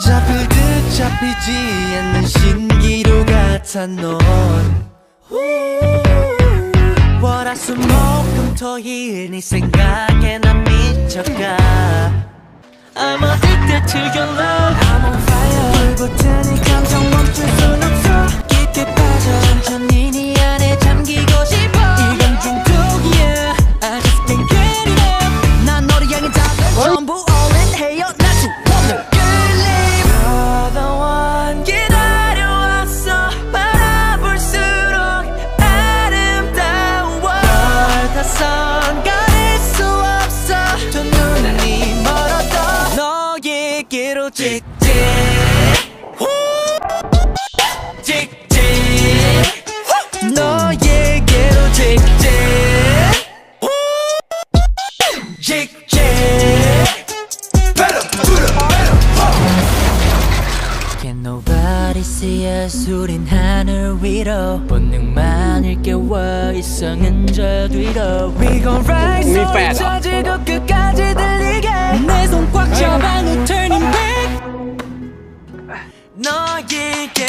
잡힐 듯 잡히지 않는 신기루 같은 넌. 월화수목금토일 네 생각에 난 미쳐가. I'm addicted to your love. I'm on fire. 불붙은 이 감정 멈출 순 없어. 깊게 빠져. 천천히 네 너를 향해 다들 전부 널 다선 가릴 수 없어. 두 눈이 멀어도 너에게로! 직진 Can nobody see us 우린 하늘 위로 본능만 일깨워 이성은 저 뒤로 We gon' rise Me 소리 fat. 젖이고 끝까지 들리게 내 손 꽉 잡아 no turning back 너에게로 직진